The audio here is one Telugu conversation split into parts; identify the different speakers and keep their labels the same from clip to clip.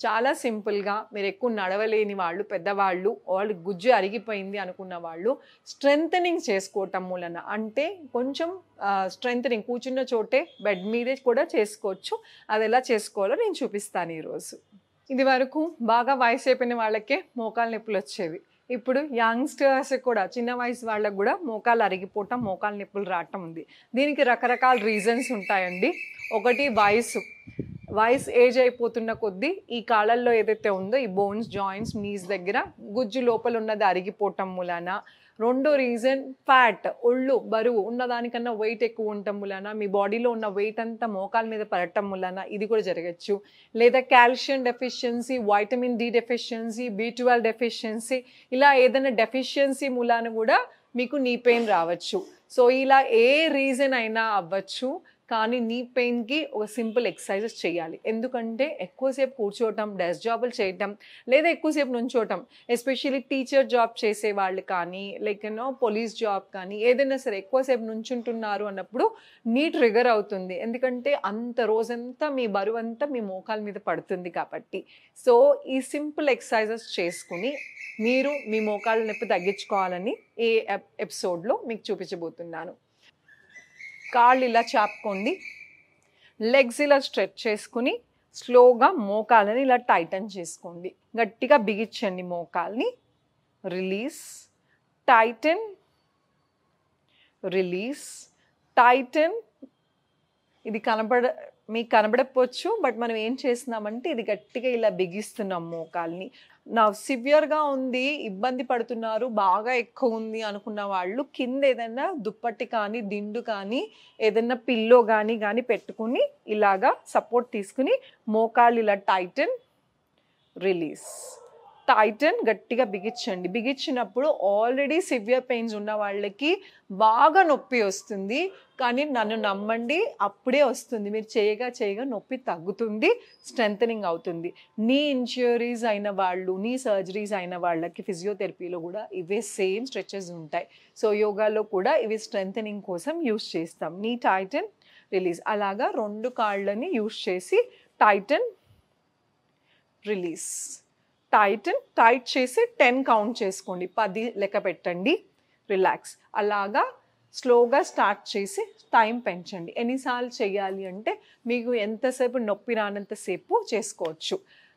Speaker 1: చాలా సింపుల్గా మీరు ఎక్కువ నడవలేని వాళ్ళు పెద్దవాళ్ళు వాళ్ళు గుజ్జు అరిగిపోయింది అనుకున్న వాళ్ళు స్ట్రెంథనింగ్ చేసుకోవటం మూలన. అంటే కొంచెం స్ట్రెంథనింగ్ కూర్చున్న చోటే బెడ్ మీదే కూడా చేసుకోవచ్చు. అది ఎలా చేసుకోవాలో నేను చూపిస్తాను ఈరోజు. ఇది వరకు బాగా వయసు అయిపోయిన వాళ్ళకే మోకాలు నొప్పులు వచ్చేవి. ఇప్పుడు యంగ్స్టర్స్ కూడా చిన్న వయసు వాళ్ళకు కూడా మోకాలు అరిగిపోవటం మోకాలు నొప్పులు రావటం ఉంది. దీనికి రకరకాల రీజన్స్ ఉంటాయండి. ఒకటి వయసు. వయస్ ఏజ్ అయిపోతున్న కొద్దీ ఈ కాళ్ళల్లో ఏదైతే ఉందో ఈ బోన్స్ జాయింట్స్ నీస్ దగ్గర గుజ్జు లోపల ఉన్నది అరిగిపోవటం మూలాన రెండో రీజన్ ఫ్యాట్ ఒళ్ళు బరువు ఉన్నదానికన్నా వెయిట్ ఎక్కువ ఉండటం వలన మీ బాడీలో ఉన్న వెయిట్ అంతా మోకాల మీద పడటం వలన ఇది కూడా జరగచ్చు. లేదా calcium deficiency vitamin D deficiency B twelve deficiency ఇలా ఏదైనా డెఫిషియన్సీ మూలాన కూడా మీకు నీ పెయిన్ రావచ్చు. సో ఇలా ఏ రీజన్ అయినా అవ్వచ్చు. కానీ నీ పెయిన్కి ఒక సింపుల్ ఎక్సర్సైజెస్ చేయాలి. ఎందుకంటే ఎక్కువసేపు కూర్చోవటం డెస్క్ జాబులు చేయటం లేదా ఎక్కువసేపు నుంచోవటం ఎస్పెషల్లీ టీచర్ జాబ్ చేసే వాళ్ళు కానీ లైక్ యూనో పోలీస్ జాబ్ కానీ ఏదైనా సరే ఎక్కువసేపు నుంచుంటున్నారు అన్నప్పుడు నీ ట్రిగర్ అవుతుంది. ఎందుకంటే అంత రోజంతా మీ బరువు అంతా మీ మోకాల మీద పడుతుంది కాబట్టి. సో ఈ సింపుల్ ఎక్సర్సైజెస్ చేసుకుని మీరు మీ మోకాళ్ళ నొప్పి తగ్గించుకోవాలని ఈ ఎప్- ఎపిసోడ్లో మీకు చూపించబోతున్నాను. కాళ్ళు ఇలా చాపుకోండి. లెగ్స్ ఇలా స్ట్రెచ్ చేసుకుని స్లోగా మోకాలని ఇలా టైటన్ చేసుకోండి. గట్టిగా బిగించండి మోకాల్ని రిలీజ్ టైటన్ రిలీజ్ టైటన్ ఇది కనబడ మీకు కనబడకపోవచ్చు బట్ మనం ఏం చేస్తున్నామంటే ఇది గట్టిగా ఇలా బిగిస్తున్నాం మోకాల్ని నా సివియర్గా ఉంది ఇబ్బంది పడుతున్నారు బాగా ఎక్కువ ఉంది అనుకున్న వాళ్ళు కింద ఏదైనా దుప్పటి కానీ దిండు కానీ ఏదైనా పిల్లో కానీ కానీ పెట్టుకుని ఇలాగా సపోర్ట్ తీసుకుని మోకాళ్ళు ఇలా టైటన్ రిలీజ్ టైటన్ గట్టిగా బిగించండి. బిగించినప్పుడు ఆల్రెడీ సివియర్ పెయిన్స్ ఉన్న వాళ్ళకి బాగా నొప్పి వస్తుంది. కానీ నన్ను నమ్మండి అప్పుడే వస్తుంది. మీరు చేయగా చేయగా నొప్పి తగ్గుతుంది స్ట్రెంగ్ అవుతుంది. నీ ఇంజ్యూరీస్ అయిన వాళ్ళు నీ సర్జరీస్ అయిన వాళ్ళకి ఫిజియోథెరపీలో కూడా ఇవే సేమ్ స్ట్రెచెస్ ఉంటాయి. సో యోగాలో కూడా ఇవి స్ట్రెంథనింగ్ కోసం యూస్ చేస్తాం. నీ టైటన్ రిలీజ్ అలాగా రెండు కాళ్ళని యూస్ చేసి టైటన్ రిలీజ్ టైటన్ టైట్ చేసి టెన్ కౌంట్ చేసుకోండి. పది లెక్క పెట్టండి. రిలాక్స్ అలాగా స్లోగా స్టార్ట్ చేసి టైం పెంచండి. ఎన్నిసార్లు చేయాలి అంటే మీకు ఎంతసేపు నొప్పి రానంతసేపు చేసుకోవచ్చు.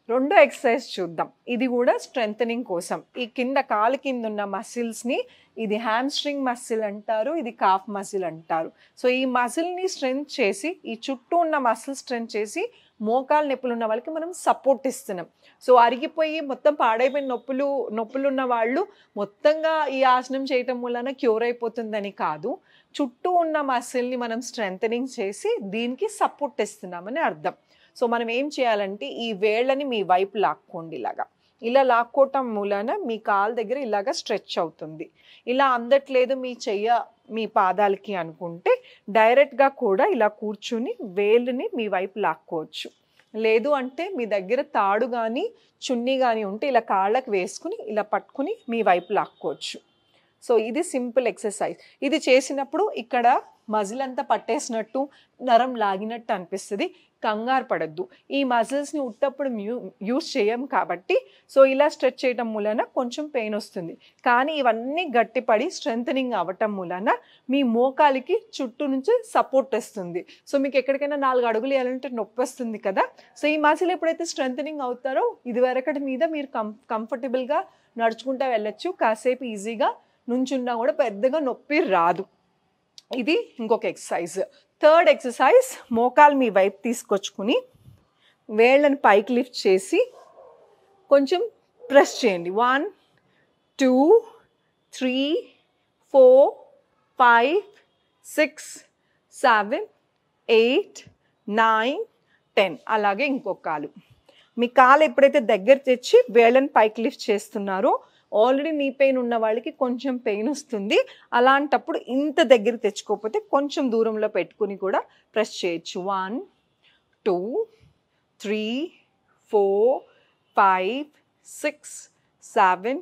Speaker 1: రెండో ఎక్సర్సైజ్ చూద్దాం. ఇది కూడా స్ట్రెంథనింగ్ కోసం. ఈ కింద కాలు కింద ఉన్న మసిల్స్ని ఇది హ్యామ్స్ట్రింగ్ మసిల్ అంటారు ఇది కాఫ్ మసిల్ అంటారు. సో ఈ మసిల్ని స్ట్రెంత్ చేసి ఈ చుట్టూ ఉన్న మసిల్ స్ట్రెంత్ చేసి మోకాలు నొప్పులు ఉన్న వాళ్ళకి మనం సపోర్ట్ ఇస్తున్నాం. సో అరిగిపోయి మొత్తం పాడైపోయిన నొప్పులు నొప్పులు ఉన్న వాళ్ళు మొత్తంగా ఈ ఆసనం చేయటం వలన క్యూర్ అయిపోతుందని కాదు. చుట్టూ ఉన్న మసిల్ని మనం స్ట్రెంథనింగ్ చేసి దీనికి సపోర్ట్ ఇస్తున్నామని అర్థం. సో మనం ఏం చేయాలంటే ఈ వేళ్ళని మీ వైపు లాక్కోండి ఇలాగా. ఇలా లాక్కోవటం మూలాన మీ కాలు దగ్గర ఇలాగా స్ట్రెచ్ అవుతుంది. ఇలా అందట్లేదు మీ చెయ్య మీ పాదాలకి అనుకుంటే డైరెక్ట్గా కూడా ఇలా కూర్చుని వేలుని మీ వైపు లాక్కోవచ్చు. లేదు అంటే మీ దగ్గర తాడు కానీ చున్నీ కానీ ఉంటే ఇలా కాళ్ళకు వేసుకుని ఇలా పట్టుకుని మీ వైపు లాక్కోవచ్చు. సో ఇది సింపుల్ ఎక్సర్సైజ్. ఇది చేసినప్పుడు ఇక్కడ మజిల్ అంతా పట్టేసినట్టు నరం లాగినట్టు అనిపిస్తుంది. కంగారు పడద్దు. ఈ మజిల్స్ని ఉట్టప్పుడు మ్యూ యూస్ చేయం కాబట్టి సో ఇలా స్ట్రెచ్ చేయటం మూలన కొంచెం పెయిన్ వస్తుంది. కానీ ఇవన్నీ గట్టిపడి స్ట్రెంథనింగ్ అవ్వటం మూలన మీ మోకాలికి చుట్టూ నుంచి సపోర్ట్ వస్తుంది సో మీకు ఎక్కడికైనా నాలుగు అడుగులు వేయాలంటే నొప్పి వస్తుంది కదా. సో ఈ మజిల్ ఎప్పుడైతే స్ట్రెంథనింగ్ అవుతారో ఇదివరకటి మీద మీరు కం కంఫర్టబుల్గా నడుచుకుంటూ వెళ్ళొచ్చు. కాసేపు ఈజీగా నుంచున్నా కూడా పెద్దగా నొప్పి రాదు. ఇది ఇంకొక ఎక్సర్సైజ్ థర్డ్ ఎక్సర్సైజ్ మోకాలు మీ వైపు తీసుకొచ్చుకుని వేళ్ళని పైకి లిఫ్ట్ చేసి కొంచెం ప్రెస్ చేయండి. One two three four five six seven eight nine ten అలాగే ఇంకొక కాలు. మీ కాలు ఎప్పుడైతే దగ్గర తెచ్చి వేళ్ళని పైకి లిఫ్ట్ చేస్తున్నారో ఆల్రెడీ నీ పెయిన్ ఉన్న వాళ్ళకి కొంచెం పెయిన్ వస్తుంది. అలాంటప్పుడు ఇంత దగ్గర తెచ్చుకోకపోతే కొంచెం దూరంలో పెట్టుకుని కూడా ప్రెస్ చేయొచ్చు. One two three four five six seven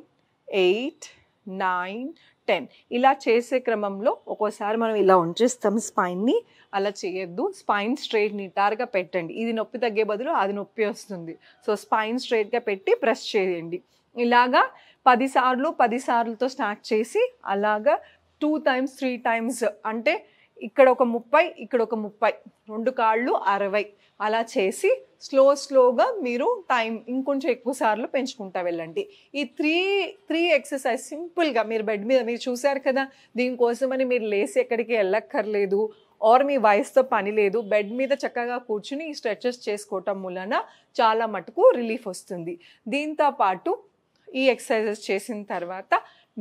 Speaker 1: eight nine ten. ఇలా చేసే క్రమంలో ఒక్కోసారి మనం ఇలా ఉంచేస్తాం స్పైన్ని. అలా చేయొద్దు. స్పైన్ స్ట్రైట్ నిటారుగా పెట్టండి. ఇది నొప్పి తగ్గే బదులు అది నొప్పి వస్తుంది. సో స్పైన్ స్ట్రైట్గా పెట్టి ప్రెస్ చేయండి. ఇలాగా పదిసార్లు పదిసార్లతో స్టార్ట్ చేసి అలాగా టూ టైమ్స్ త్రీ టైమ్స్ అంటే ఇక్కడ ఒక ముప్పై ఇక్కడ ఒక ముప్పై రెండు కాళ్ళు అరవై అలా చేసి స్లో స్లోగా మీరు టైం ఇంకొంచెం ఎక్కువ సార్లు పెంచుకుంటా వెళ్ళండి. ఈ త్రీ త్రీ ఎక్సర్సైజ్ సింపుల్గా మీరు బెడ్ మీద మీరు చూశారు కదా దీనికోసమని మీరు లేసి ఎక్కడికి వెళ్ళక్కర్లేదు ఆర్ మీ వయసుతో పని లేదు బెడ్ మీద చక్కగా కూర్చుని ఈ స్ట్రెచెస్ చేసుకోవటం మూలన చాలా మటుకు రిలీఫ్ వస్తుంది. దీంతో పాటు ఈ ఎక్సర్సైజెస్ చేసిన తర్వాత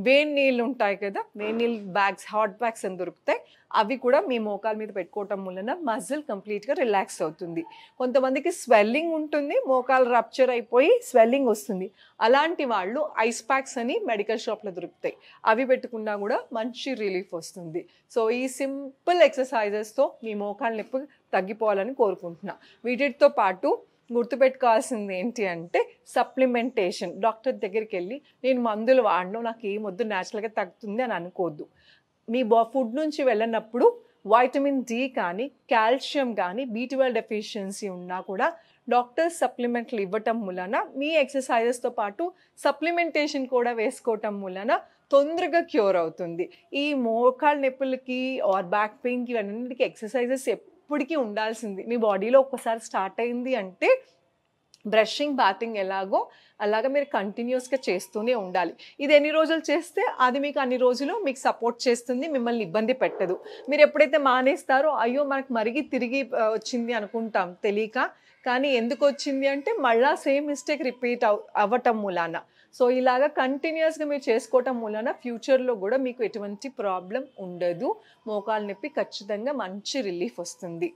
Speaker 1: వేడి నీళ్ళు ఉంటాయి కదా వేడి నీళ్ళు బ్యాగ్స్ హాట్ బ్యాగ్స్ అని దొరుకుతాయి. అవి కూడా మీ మోకాల మీద పెట్టుకోవటం వలన మజిల్ కంప్లీట్గా రిలాక్స్ అవుతుంది. కొంతమందికి స్వెల్లింగ్ ఉంటుంది మోకాలు రప్చర్ అయిపోయి స్వెల్లింగ్ వస్తుంది. అలాంటి వాళ్ళు ఐస్ ప్యాక్స్ అని మెడికల్ షాప్లో దొరుకుతాయి. అవి పెట్టుకున్నా కూడా మంచి రిలీఫ్ వస్తుంది. సో ఈ సింపుల్ ఎక్సర్సైజెస్తో మీ మోకాలు నొప్పి తగ్గిపోవాలని కోరుకుంటున్నా. వీటితో పాటు గుర్తుపెట్టుకోవాల్సింది ఏంటి అంటే సప్లిమెంటేషన్. డాక్టర్ దగ్గరికి వెళ్ళి నేను మందులు వాడను నాకు ఏం వద్దు న్యాచురల్గా తగ్గుతుంది అని అనుకోవద్దు మీ బా ఫుడ్ నుంచి వెళ్ళినప్పుడు వైటమిన్ డి కానీ కాల్షియం కానీ బీ డెఫిషియన్సీ ఉన్నా కూడా డాక్టర్స్ సప్లిమెంట్లు ఇవ్వటం వలన మీ ఎక్సర్సైజెస్తో పాటు సప్లిమెంటేషన్ కూడా వేసుకోవటం వలన తొందరగా క్యూర్ అవుతుంది. ఈ మోకాళ్ళ నొప్పులకి ఆర్ బ్యాక్ పెయిన్కి ఇవన్నిటికి ఎక్సర్సైజెస్ ఎప్పటికీ ఉండాల్సింది. మీ బాడీలో ఒక్కసారి స్టార్ట్ అయింది అంటే బ్రషింగ్ బ్యాటింగ్ ఎలాగో అలాగా మీరు కంటిన్యూస్గా చేస్తూనే ఉండాలి. ఇది ఎన్ని రోజులు చేస్తే అది మీకు అన్ని రోజులు మీకు సపోర్ట్ చేస్తుంది మిమ్మల్ని ఇబ్బంది పెట్టదు. మీరు ఎప్పుడైతే మానేస్తారో అయ్యో మనకు మరిగి తిరిగి వచ్చింది అనుకుంటాం తెలియక కానీ ఎందుకు వచ్చింది అంటే మళ్ళా సేమ్ మిస్టేక్ రిపీట్ అవ్ అవ్వటం మూలాన. సో ఇలాగా కంటిన్యూస్గా మీరు చేసుకోవటం మూలాన ఫ్యూచర్లో కూడా మీకు ఎటువంటి ప్రాబ్లం ఉండదు. మోకాలు నొప్పి ఖచ్చితంగా మంచి రిలీఫ్ వస్తుంది.